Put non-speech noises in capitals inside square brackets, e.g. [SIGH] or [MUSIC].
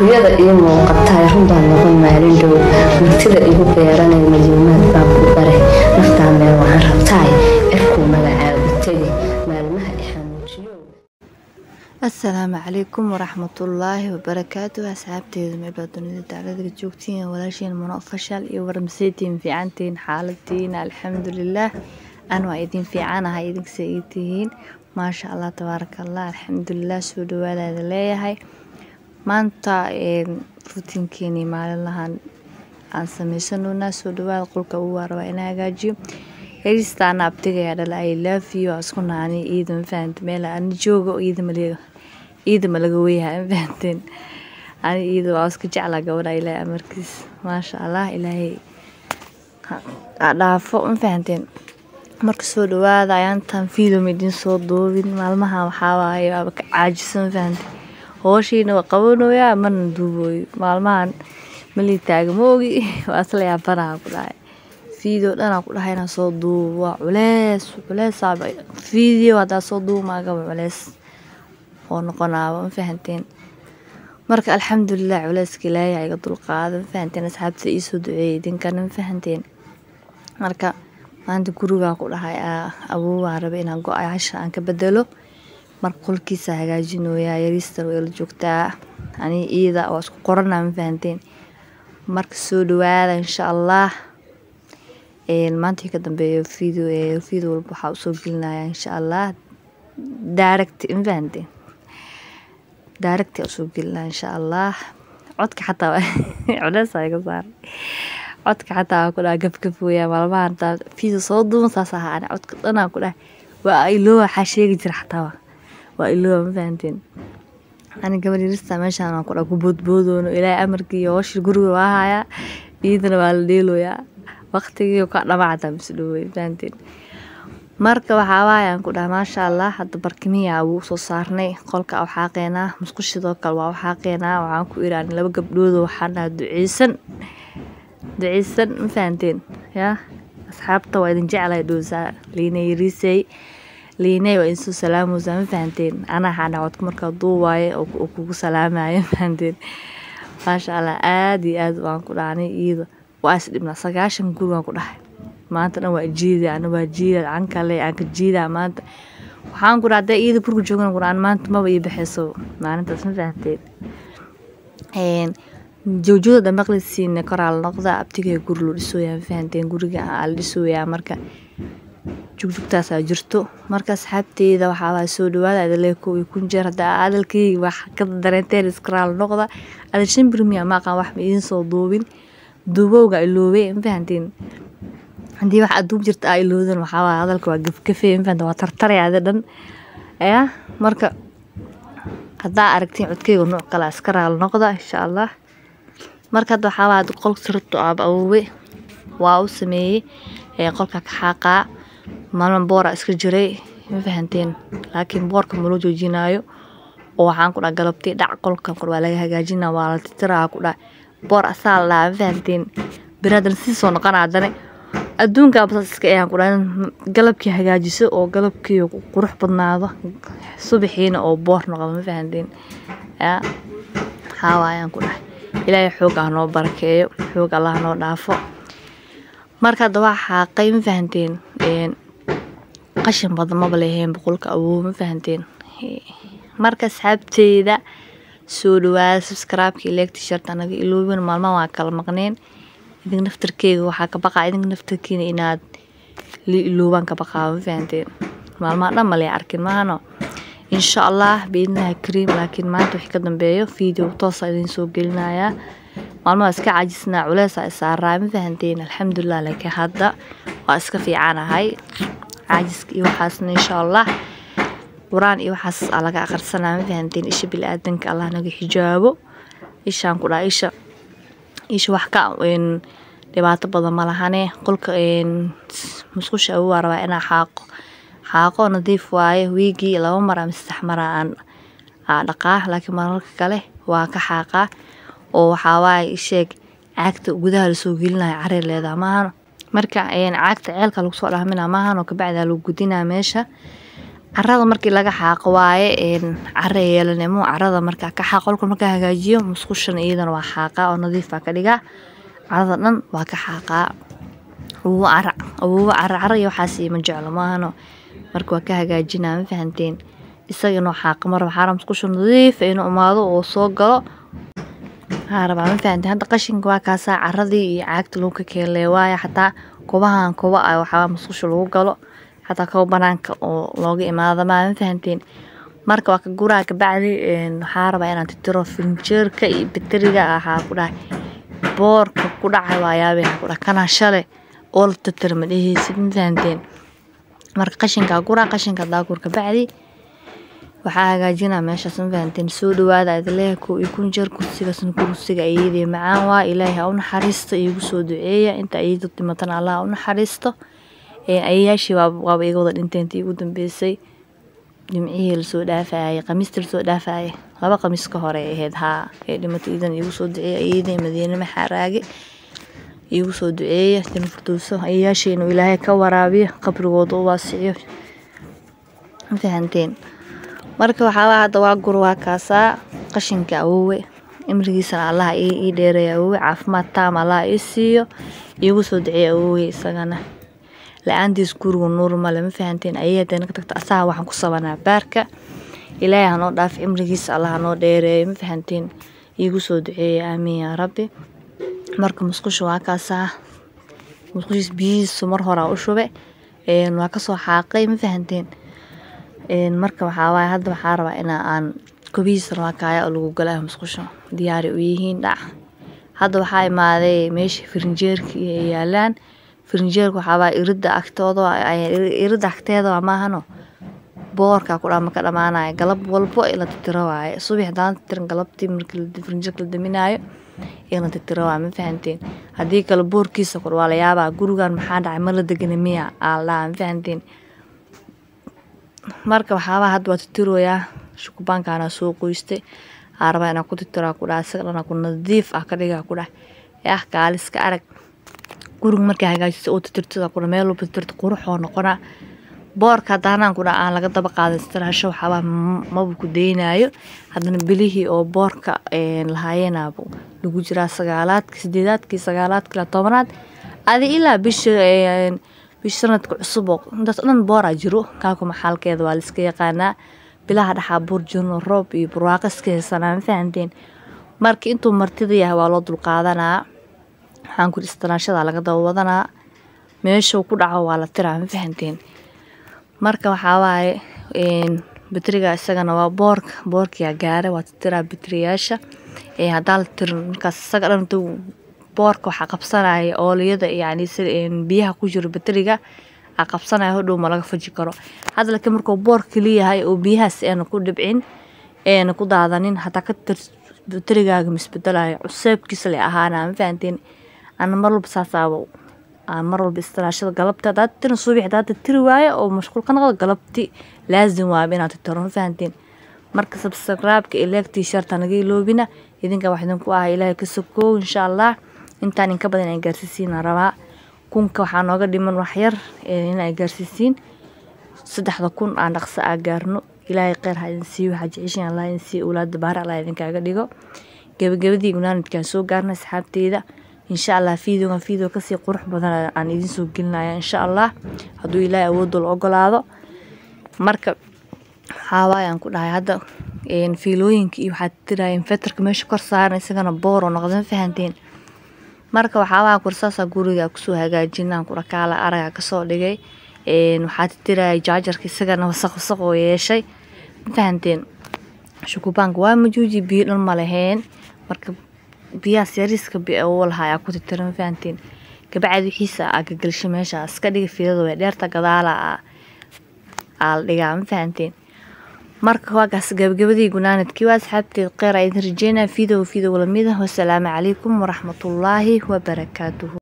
riyada ii muuqataay runbaa noqon maalin dhow martida igu beeranay malyuumaad baa ku bare naftaa meel waxaan rabtaay cirkuu magacaagu tegi. Maalmaha i xanuujiyo asalaamu calaykum waraxmatullaahi wabarakaatu asxaabteeda meelbaa dunida dacladaga joogtiin walaashiin muno fashal iyo warmaseytiin fiicantiin xaaladiina alxamdulilaah an waa idin fiicanahay idinkasa ii tihiin. Maasha allah tabaaraka allah alxamdulilah soo dhawaadaada leeyahay maanta rutiinkeenii maalinlahan aan sameysanoonaa soo dhawaada qolka ugu waarabaa inaa hagaajiyo. Heristaana abtigayaa dhala i love you aan isku naani iida ma fahamte meel ani jooga iida maliga iida ma laga weyahay ma fahamteen ani iida waa iska jeclaa gabadha ilaahay amarkiis maasha allah ilaahay ha dhaafo ma fahamteen marka soo dhawaada ayaantan video midin soo duubin. Maalmaha waxaa waaye waaba ka caajisa ma fahamte hooshiina waa qabanoyaa marna duubooyo maalmahan malii taaga ma ogi? [LAUGHS] Waa isla yaabanaha ku dhahay. Video dhanaa ku dhahay inaa soo duubo. Waa culees culeesaaba video haddaa soo duubo culees. Oo noqonaaba ma fahanteen marka alxamdulilah culeyska ilaahay iga dulqaada. Ma asxaabta iisoo duceeyay idinkana ma fahanteen marka maanta gurigaa ku dhahay awoobaa raba inaan go'ay cashar aan ka bedelo marka qolkiisa hagaajinooyaa yariista way la joogtaa. Ani iida waa isku qoranaa ma fahanteen. Marka soo dhawaada insha allah maanta ka dambeeyo video video walba waxaa u soo gelinaya insha allah direct ma fahanteen? Direct u soo gelinaya insha allah codka xataa [LAUGHS] culeesa iga saaray. Codka xataa waa ku dhaha gafgaf weyaa maalmahan taa video soo duuban saas ahaa ani codka dhanaa ku dhahay waa iloowa waxaa sheegi jira xataa waa iloowa ma fahanteen ani gabadh yarista meeshaan waan ku dhaha ku boodboodoono ilaahay amarkii iyo hooshii guriga waa hayaa iyadana waa la dheelooyaa. Waqtigii ka dhamacata misdhowey fahanteen marka waxaa waayaan ku dhaha maasha allah hadda barkimiyaa wuu soo saarnay. Qolka waxaaqeenaa musqushidoo kale waa waxaaqeenaa waxaan ku iraan laba gabdhoodo waxaan dhaha duceysan. Duceysan ma fahanteen yaa? Asxaabta waa idin jeclay dhowsaa liinay yariisay liinay waa idin soo salaamaysaa ma fahanteen. Anaa waxaan dhaha codka markaa duubaaye oo kugu salaamaya ma fahanteen. Maasha allah aada iyo aad waan ku dhahanay iyada waa is dhibnaa sagaashan gurigaan ku dhahay. Maanta dhan waa jiida ana waa jiida cankale aan ka jiidaa maanta. Waxaan ku hadday iyada guriga joogan ku dhahan maanta maba ii baxayso. Maalintaas ma fahanteen. Joojooda dhamaqlisiina koraa la noqdaa abtiga guri loo dhisooyaa ma fahanteen guriga aa la dhisooyaa marka jugjugtaasaa jirto. Marka asxaabteyda waxaa waa soo dhawaada adale kow iyo kun jeer. Hadda adalkeyga wax ka dareenteen iskaraal noqda. Adal shan bir miya wax ma idiin soo duubin. Duubowga iloobay ma fahanteen haddii wax aduub jirta aa iloodan waxaa hadalka waa gafgafey ma fahanteen waa tartaray ada dhan. Yaa marka haddaa aragtiin codkeyga nooc kale iskaraal noqda insha allah. Marka hadda waxaa waa qolka sirto aaba awoowe. Waa u sameeyey qolka ka xaaqaa maalman boora iska jiray ma fahanteen? Laakiin boorka maloo joojinaayo? Oo waxaan ku dhaha galabtii dhac qolkan kor waa laga hagaajina waa la titiraa ku dhaha. Boor asaa la dhaha ma fahanteen? Beri haddana sii soo noqona basas iska ayaan ku dhaha galabkii hagaajiso oo galabkii qurux badnaado subaxiina oo boor noqdo ma fahanteen? Yaa xaawa ayaan ku dhahay ilaahay xoog ah noo barakeeyo xoog allah noo dhaafo marka hadda waa xaaqay ma fahanteen qashin badan maba leheen boqolka awoow ma fahanteen marka asxaabteyda soo dhawaada subscribe-ka ileeg t-shirt anaga iloobin maalmaha waa kala maqneen. Idink naftarkeyga waxaa ka baqaa idink naftarkiina inaad li iloobaan ka baqaa ma fahanteen maalmaha dhan malee arkin maahano insha allah biidnaha kariim laakiin maanta wixii ka dambeeyo video toosa idin soo gelinayaa maalmaha iska caajisnaa culeesa isaaraa ma fahanteen? Alxamdulilah laakiin hadda waa iska fiicanahay. Caajiska iyo waxaasna insha allah qur'aan iyo waxaas aa laga aqrisanaa ma fahanteen? Isha bili-aadanka allah naga xijaabo. Ishaan ku dhaha isha isha wax ka dhibaato badan ma lahane. Qolka musqusha awow rabaa inaa xaaqo. Xaaqo nadiif waaye wiigii laba mar ama saddex mara aan dhaqaa laakiin mararka kale waa ka xaaqaa oo waxaa waaye isheeg caagta gudaha la soo gelinaya career leedaha. Maahano marka caagta ceelka lagu soo dhahmina maahan oo kabacdaa lagu gudinaa meesha. Carada markii laga xaaqo waaye cara yeelanimo carada markaa ka xaaq qolka markaa hagaajiyo musqushana iyadana waa xaaqaa oo nadiif baa ka dhigaa carada dhan waa ka xaaqaa awuwo cara awuwo cara cara iyo waxaas ima jeclo maahano marka waa ka hagaajinaa ma fahanteen. Isaga inuu xaaqa mar waxaa rabaa musqusha nadiif inuu imaado oo soo galo waxaa rabaa ma fahanteen hadda qashinka waa kaasaa caradii iyo caagta lagu ka keelay waaye xataa kobahan koba ah waxaa musqusha lagu galo. Xataa koba banaanka oo looga imaado maa ma fahanteen marka waa ka guraa kabacdi waxaa rabaa inaan titiro firinjeerka iyo bateriga waxaa ku dhahay. Boorka ku dhacay waayaabe waxaa ku dhahay. Kana shale oo la titiro ma dheheysid ma fahanteen marka qashinkaa guraa qashinka hadaa kabacdi waxaa hagaajinaa meeshaas ma fahanteen soo dhawaada adleeha kow iyo kun jeer kursigaasna kursiga ayadii macaan waa ilaahay ha u naxariisto iigu soo duceeya. Inta ayadu dhimatana allah ha u naxariisto. Ayayaashii waaba iga wada dhinteen intii ugu dambeysay. Jimcihii la soo dhaafayay qamiistii la soo dhaafayay laba qamiis ka hore ahayd haa. Ee dhimatay iidan iigu soo duceeya ayadii madiine maxaaraage iigu soo duceeya. Ayayaashii inuu ilaahay ka waraabiyo qabrigooda u waasiciyo ma fahanteen marka waxaaba hadda waa gur waa kaasaa qashinka awowe imrigiisana allaha ii dheereeya awowe caafimaad taam allaha ii siiyo iigu soo duceeya awowe isagana. La'aantiis gurigu nuur male ma fahanteen? Ayay hadayna ka tagta asaga waxaan ku sabanaa baarka. Ilaahay hanoo dhaaf cimrigiisa allah hanoo dheereeyo ma fahanteen? Iigu soo duceeya aamiin yaa rabbi. Marka musqusha waa kaasaa musqushiis biyihiisu mar horaa u shube waa ka soo xaaqay ma fahanteen marka waxaa waaye hadda waxaa rabaa inaa aan kobihiisana waa kaaya oo lagu galaayo musqusha. Diyaari u yihiin dhac. Hadda waxaa imaaday meesha firinjeerka iyo yaalaan. Firinjeerka waxaabaa irida agtooda irida agteeda maahano boorka ku dhama ka dhamaanaya galab walbo in la titiro waaye. Subax hadaan titiran galabtii markii firinjeerka la daminaayo in la titiro waaye ma fahanteen haddii kale boorkiisa kor waa la yaabaa. Gurigan maxaa dhacay? Ma la degana miya aa ma fahanteen marka waxaabaa hadda waa titiroyaa shukubaankaana soo qoystay. Aa rabaa ku titiraa ku dhaha isaga dhana ku nadiif ah ka dhigaa ku dhah ee ah kaaliska arag. Guriga markaa hagaajisa oo titirtada ku walba titirta quruxoo noqonaa. Boorka hadaanaan ku dhaha aan laga daba qaadan istiraasho waxaabaa maba ku daynaayo. Haddana bilihii oo boorka lahaayenaaba lagu jiraa sagaalaadki sideedaadkii sagaalaadki ilaa tobanaad. Adi ilaa bisha bisha sanadka cusub oo intaas dhan booraa jiro kaakuma xaalkeeda waa laiska yaqaanaa bilaha dhaxaa buur jirno roob iyo burwaaqo iska heesanaa ma fahanteen? Marka intuu martida yahay waa loo dulqaadanaa. Waxaan kuri istiraashada laga daba wadanaa meeshuu ku dhaco waa la tiraa ma fahanteen? Marka waxaa waaye bateriga isagana waa boorka boorkiyaa gaara waa titiraa bateriyaasha haddaa la tirin markaas isaga dhan boorka waxaa qabsanaya ooliyada yani biyaha ku jiro aa qabsanaya hodhow ma laga karo. Hadda laakiin markuu boor kaliyahay oo biyahaas eena ku dhibcin eena ku daadanin hataa ka cuseebkiisa le ahaana ma ana mar walba saasaaba aan mar walba istiraashada galabta hadaad tirin subax hadaad tiri waayo oo mashquul ka noqdo galabti laazim waaba inaad titiro ma marka subscribe-ka elegtii sharta naga iloobina idinka wax idinku ah ilaahay ka sokoow insha allah intaan inka badan ay gaarsiisiina rabaa kunka waxaa nooga dhiman waxyar in ay gaarsiisiin. Saddexda kun aan dhaqso aa gaarno. Ilaahay kheyr ha idin waxaa jeceshiin allah idin siiyo awlaada baara allah idinkaaga dhigo. Gabagabadii gunaanidkaan soo gaarna asxaabteyda. Insha allah videogan video ka sii qurux badan aan idin soo gelinaya insha allah hadduu ilaahay awoodda la ogolaado. Marka waxaawaay aan ku dhahay. Hadda fiilooyinka iyo waxaad tirayeen feterka meesha kor saaran isagana booro noqda ma fahanteen marka waxaawaa kursaasa guriga ku soo hagaajinaan kurakaala araga ka soo dhigay. Waxaa titiraya jaajarka isagana wasaq wasaq oo yeeshay. Ma fahanteen? Shukubaanka waa majuuji biyo dhan ma laheen marka biyahaas yariiska u lahaa aa ku titira ma fahanteen? Kabacdi wixiisa gagalsho meesha iska dhiga fiilada way dheerta gadaala aa la dhigaa ma fahanteen marka waagaas gabagabadii gunaanadkii waa asxaabteed kheyr aa idin rajeynaya video video lamida wasalaamu calaykum waraxmatullaahi wabarakaatuhu